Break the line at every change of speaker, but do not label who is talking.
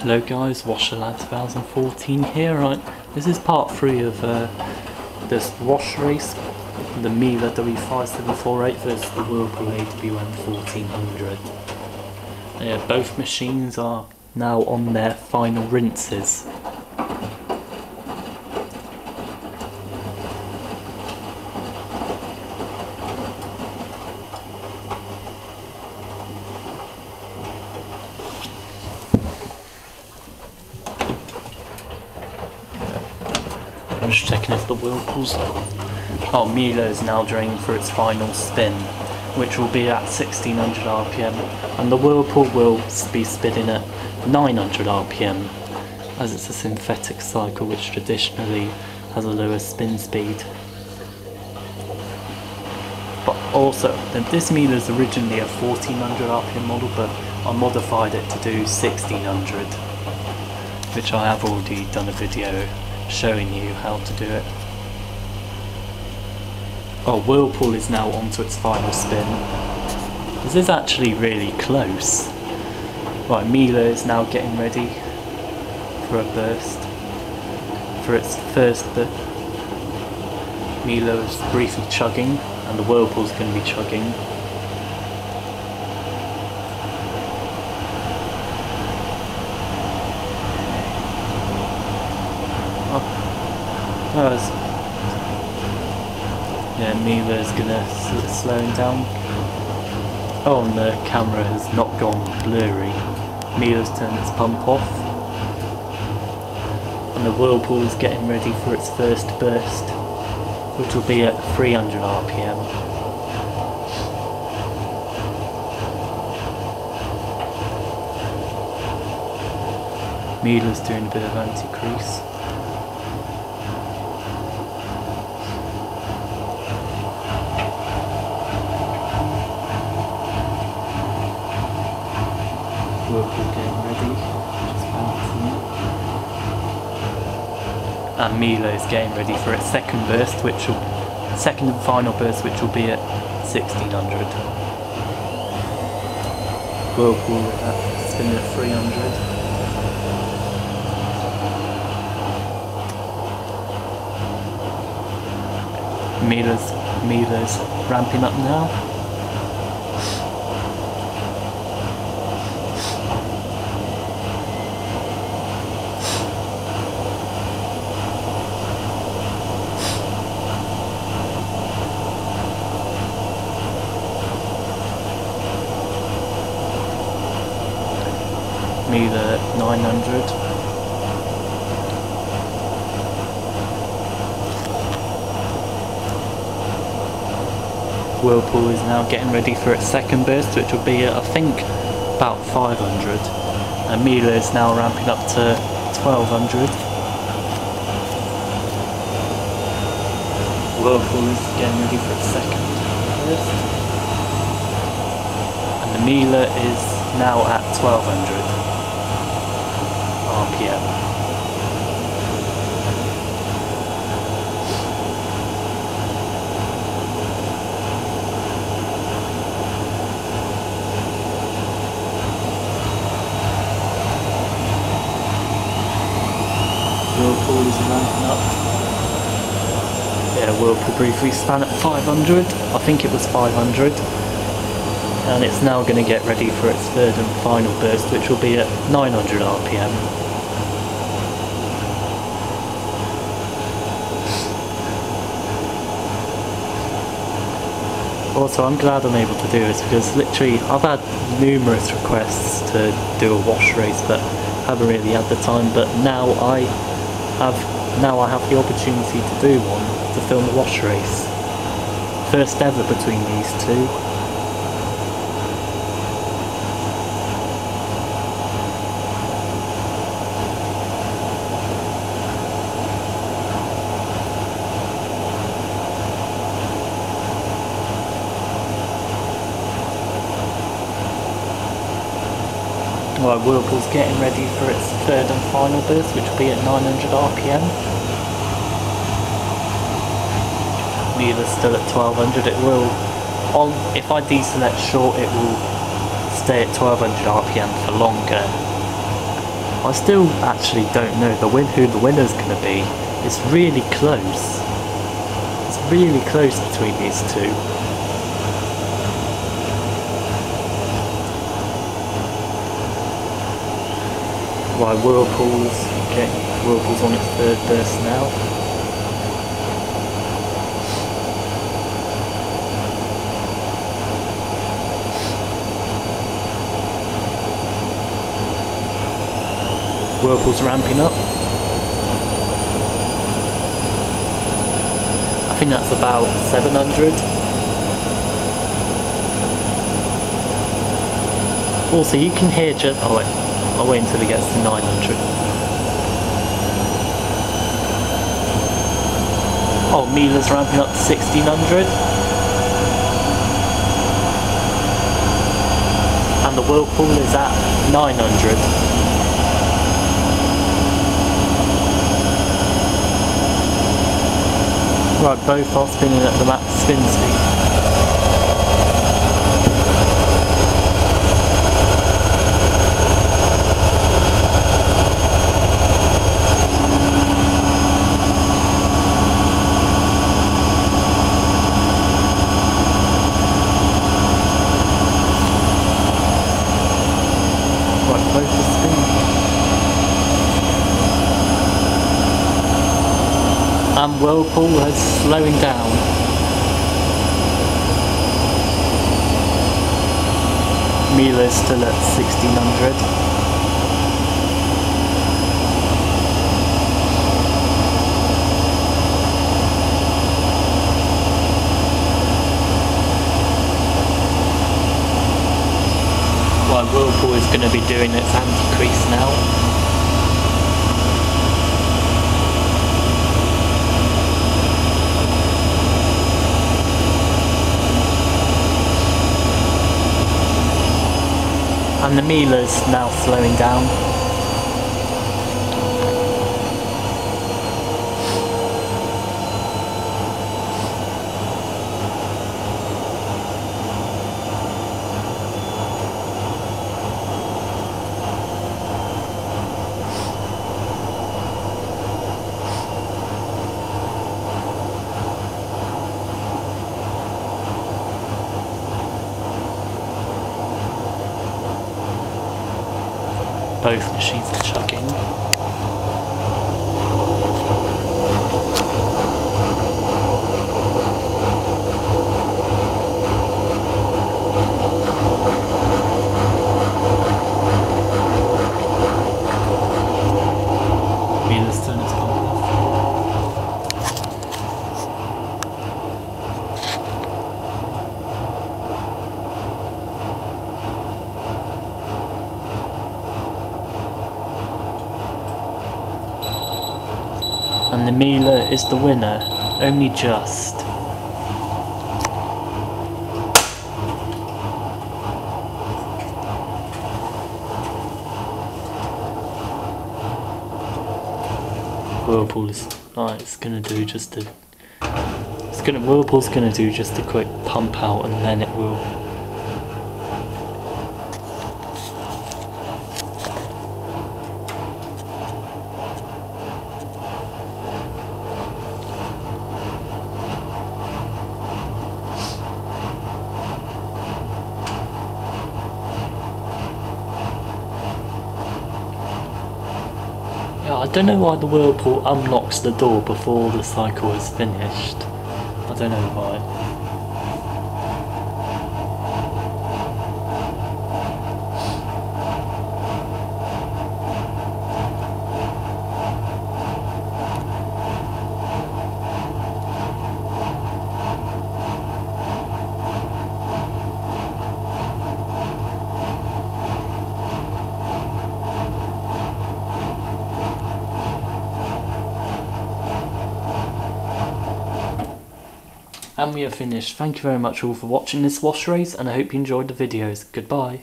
Hello guys, Washerlad 2014 here. Right, this is part three of uh, this wash race, the Miele W5748 versus the Whirlpool AWM 1400. Yeah, both machines are now on their final rinses. Checking if the whirlpool's. Oh, Miele is now draining for its final spin, which will be at 1600 RPM, and the whirlpool will be spinning at 900 RPM, as it's a synthetic cycle which traditionally has a lower spin speed. But also, this Miele is originally a 1400 RPM model, but I modified it to do 1600, which I have already done a video showing you how to do it. Oh, Whirlpool is now onto its final spin. This is actually really close. Right, Miele is now getting ready for a burst. For its first burst. Miele is briefly chugging, and the Whirlpool's going to be chugging. Yeah, Miele is gonna s- slow him down. Oh, and the camera has not gone blurry. Miele's turned its pump off. And the Whirlpool's getting ready for its first burst, which will be at 300 RPM. Miele's doing a bit of anti-crease. Whirlpool getting ready, just balancing it. And Miele is getting ready for its second burst, which will second and final burst, which will be at 1600. Whirlpool at spinning at 300. Miele's Miele's ramping up now. At 900. Whirlpool is now getting ready for its second burst, which will be I think, about 500. And Miele is now ramping up to 1200. Whirlpool is getting ready for its second burst. And the Miele is now at 1200 RPM. Whirlpool is ramping up. Yeah, Whirlpool briefly span at 500. I think it was 500. And it's now going to get ready for its third and final burst, which will be at 900 RPM. Also, I'm glad I'm able to do this because literally I've had numerous requests to do a wash race, but haven't really had the time. But now I have now I have the opportunity to do one to film a wash race. First ever between these two. Right, Whirlpool's getting ready for its third and final burst, which will be at 900 RPM. Miele's still at 1200. It will, on if I deselect short, it will stay at 1200 RPM for longer. I still actually don't know the win who the winner's going to be. It's really close. It's really close between these two. Right, Whirlpool's okay. Whirlpool's on its third burst now. Whirlpool's ramping up. I think that's about 700. Also, you can hear just. Oh, wait. I'll wait until it gets to 900. Oh, Miele's ramping up to 1600. And the Whirlpool is at 900. Right, both are spinning at the max spin speed. And Whirlpool is slowing down. Miele still at 1600. Well, Whirlpool is going to be doing its anti-crease now. And the Miele's now slowing down. Both machines are chugging. And the Miele is the winner, only just. Whirlpool is oh, it's gonna do just a it's gonna Whirlpool's gonna do just a quick pump out and then it will don't know why the whirlpool unlocks the door before the cycle is finished. I don't know why. And we are finished. Thank you very much all for watching this wash race and I hope you enjoyed the videos. Goodbye.